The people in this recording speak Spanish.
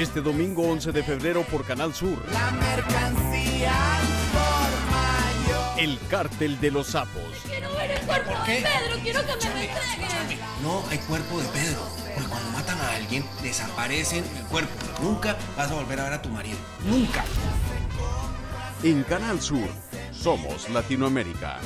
Este domingo 11 de febrero por Canal Sur. La mercancía por mayo. El cártel de los sapos. Quiero ver el cuerpo de? Pedro, quiero que me lo. No hay cuerpo de Pedro. Porque cuando matan a alguien, desaparecen el cuerpo. Nunca vas a volver a ver a tu marido. Nunca. En Canal Sur. Somos Latinoamérica.